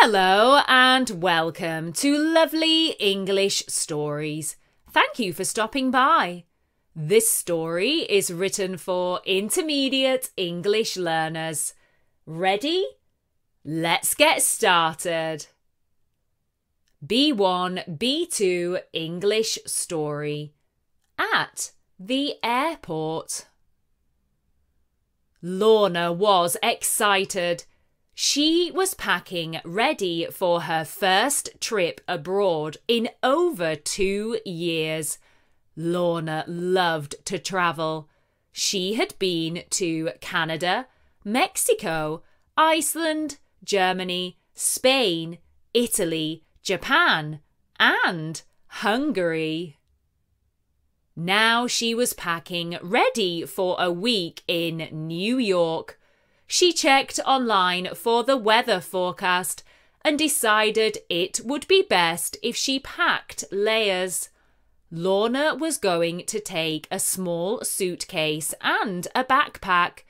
Hello and welcome to Lovely English Stories. Thank you for stopping by. This story is written for intermediate English learners. Ready? Let's get started. B1 B2 English Story At the Airport. Lorna was excited. She was packing ready for her first trip abroad in over two years. Lorna loved to travel. She had been to Canada, Mexico, Iceland, Germany, Spain, Italy, Japan, and Hungary. Now she was packing ready for a week in New York. She checked online for the weather forecast and decided it would be best if she packed layers. Lorna was going to take a small suitcase and a backpack.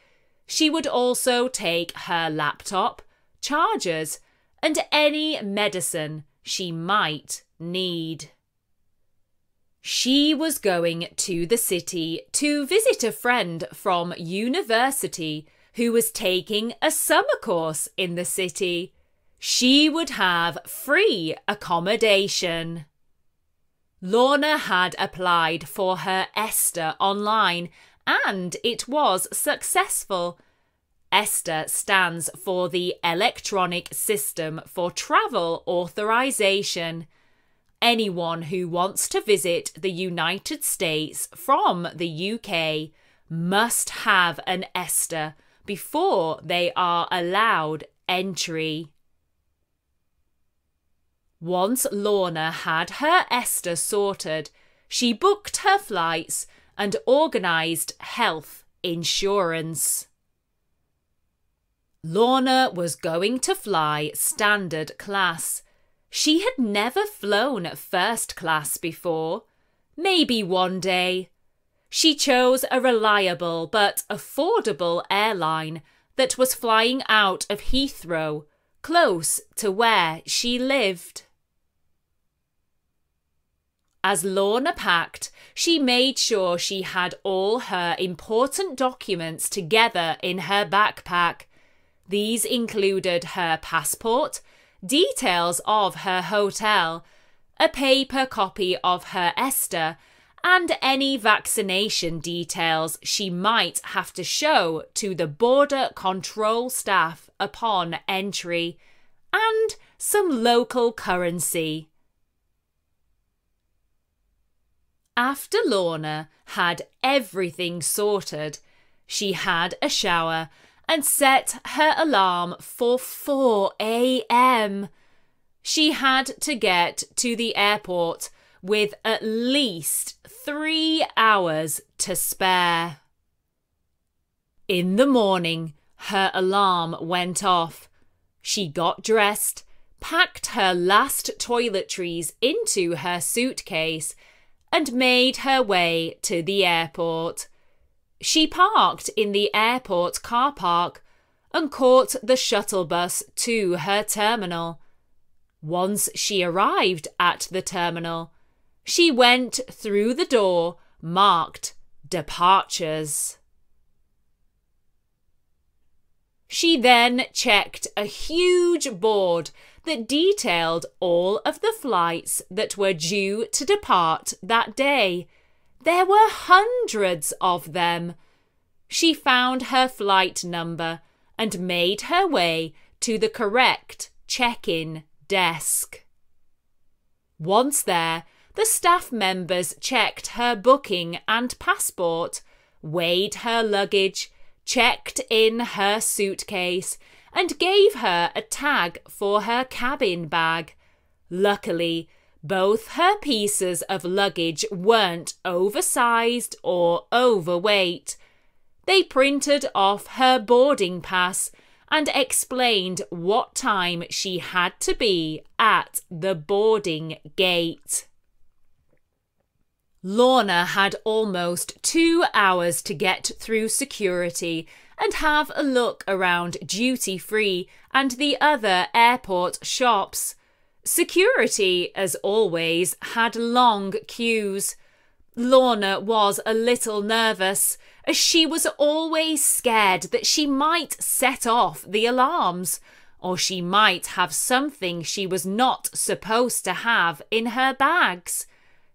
She would also take her laptop, chargers, and any medicine she might need. She was going to the city to visit a friend from university who was taking a summer course in the city. She would have free accommodation. Lorna had applied for her ESTA online and it was successful. ESTA stands for the Electronic System for Travel Authorization. Anyone who wants to visit the United States from the UK must have an ESTA before they are allowed entry. Once Lorna had her ESTA sorted, she booked her flights and organised health insurance. Lorna was going to fly standard class. She had never flown first class before. Maybe one day, she chose a reliable but affordable airline that was flying out of Heathrow, close to where she lived. As Lorna packed, she made sure she had all her important documents together in her backpack. These included her passport, details of her hotel, a paper copy of her ESTA, and any vaccination details she might have to show to the border control staff upon entry, and some local currency. After Lorna had everything sorted, she had a shower and set her alarm for 4 a.m. She had to get to the airport with at least three hours to spare. In the morning, her alarm went off. She got dressed, packed her last toiletries into her suitcase, and made her way to the airport. She parked in the airport car park and caught the shuttle bus to her terminal. Once she arrived at the terminal, she went through the door marked Departures. She then checked a huge board that detailed all of the flights that were due to depart that day. There were hundreds of them. She found her flight number and made her way to the correct check in desk. Once there, the staff members checked her booking and passport, weighed her luggage, checked in her suitcase, and gave her a tag for her cabin bag. Luckily, both her pieces of luggage weren't oversized or overweight. They printed off her boarding pass and explained what time she had to be at the boarding gate. Lorna had almost two hours to get through security and have a look around duty free and the other airport shops. Security, as always, had long queues. Lorna was a little nervous, as she was always scared that she might set off the alarms, or she might have something she was not supposed to have in her bags.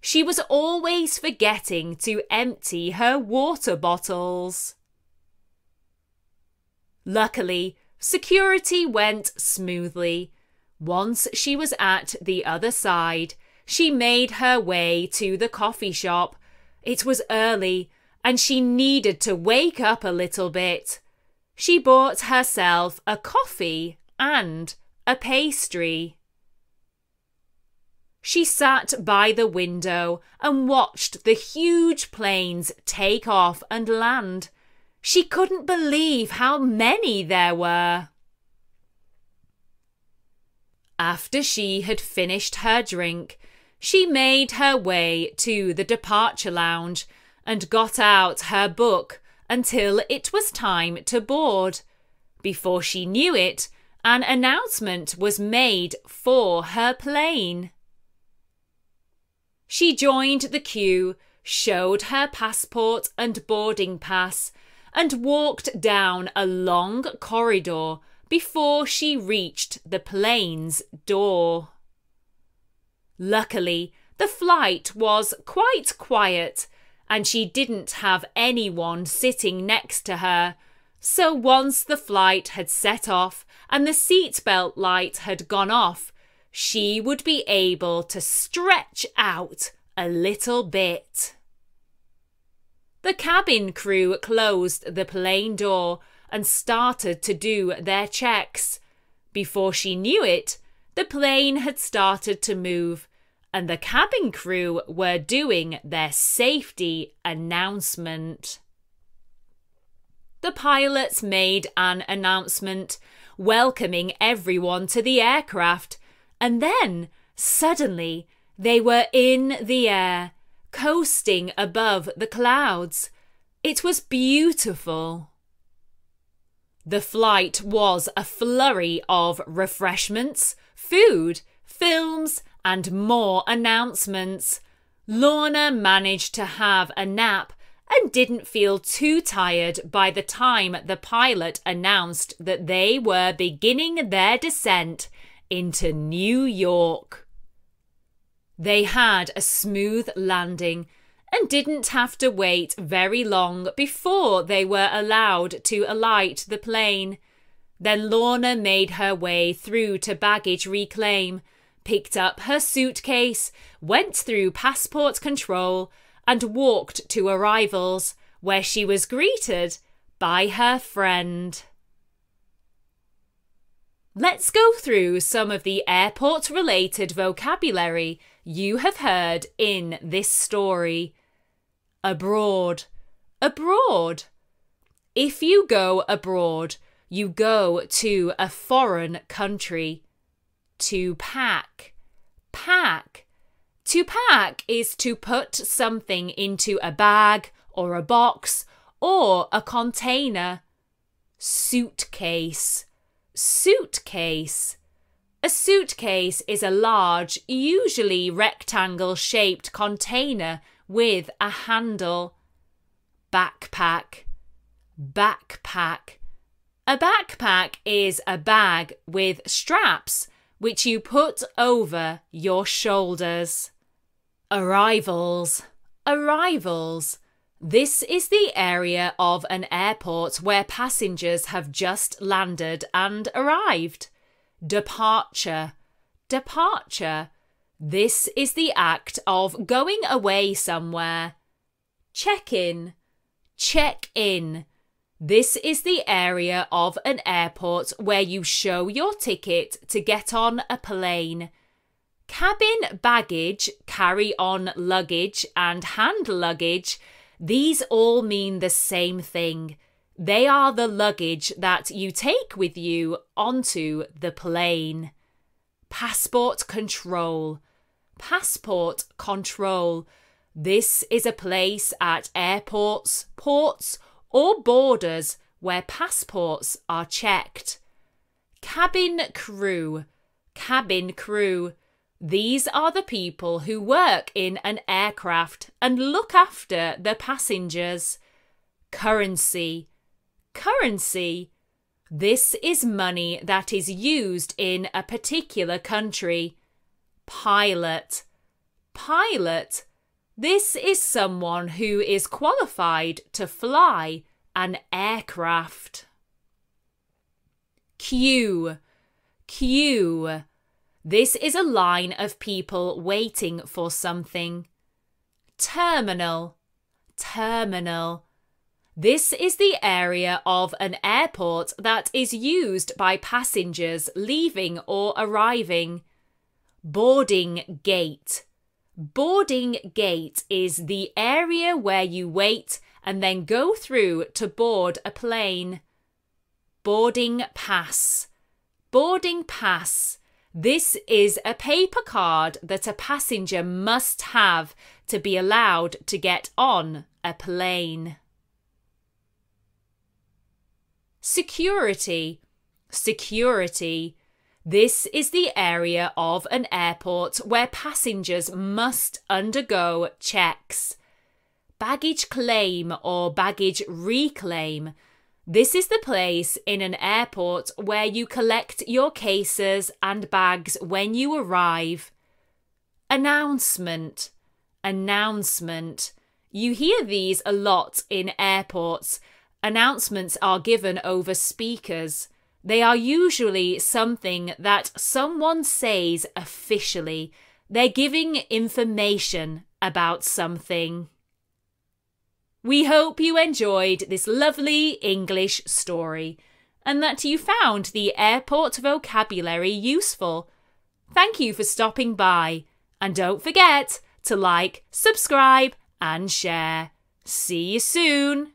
She was always forgetting to empty her water bottles. Luckily, security went smoothly. Once she was at the other side, she made her way to the coffee shop. It was early, and she needed to wake up a little bit. She bought herself a coffee and a pastry. She sat by the window and watched the huge planes take off and land. She couldn't believe how many there were. After she had finished her drink, she made her way to the departure lounge and got out her book until it was time to board. Before she knew it, an announcement was made for her plane. She joined the queue, showed her passport and boarding pass, and walked down a long corridor before she reached the plane's door. Luckily, the flight was quite quiet and she didn't have anyone sitting next to her. So once the flight had set off and the seatbelt light had gone off, she would be able to stretch out a little bit. The cabin crew closed the plane door and started to do their checks. Before she knew it, the plane had started to move and the cabin crew were doing their safety announcement. The pilots made an announcement welcoming everyone to the aircraft, and then suddenly they were in the air, coasting above the clouds. It was beautiful. The flight was a flurry of refreshments, food, films, and more announcements. Lorna managed to have a nap and didn't feel too tired by the time the pilot announced that they were beginning their descent into New York. They had a smooth landing and didn't have to wait very long before they were allowed to alight the plane. Then Lorna made her way through to baggage reclaim picked up her suitcase, went through passport control, and walked to arrivals, where she was greeted by her friend. Let's go through some of the airport related vocabulary you have heard in this story. Abroad. Abroad. If you go abroad, you go to a foreign country to pack. Pack. To pack is to put something into a bag or a box or a container. Suitcase. Suitcase. A suitcase is a large, usually rectangle shaped container with a handle. Backpack. Backpack. A backpack is a bag with straps which you put over your shoulders. Arrivals. Arrivals. This is the area of an airport where passengers have just landed and arrived. Departure. Departure. This is the act of going away somewhere. Check in. Check in. This is the area of an airport where you show your ticket to get on a plane. Cabin baggage, carry on luggage, and hand luggage, these all mean the same thing. They are the luggage that you take with you onto the plane. Passport control. Passport control. This is a place at airports, ports, or borders where passports are checked. Cabin crew, cabin crew. These are the people who work in an aircraft and look after the passengers. Currency, currency. This is money that is used in a particular country. Pilot, pilot. This is someone who is qualified to fly an aircraft. Q. queue. This is a line of people waiting for something. Terminal, terminal. This is the area of an airport that is used by passengers leaving or arriving. Boarding gate. Boarding gate is the area where you wait and then go through to board a plane. Boarding pass. Boarding pass. This is a paper card that a passenger must have to be allowed to get on a plane. Security. Security. This is the area of an airport where passengers must undergo checks. Baggage claim or baggage reclaim. This is the place in an airport where you collect your cases and bags when you arrive. Announcement. Announcement. You hear these a lot in airports. Announcements are given over speakers. They are usually something that someone says officially. They're giving information about something. We hope you enjoyed this lovely English story and that you found the airport vocabulary useful. Thank you for stopping by and don't forget to like, subscribe, and share. See you soon.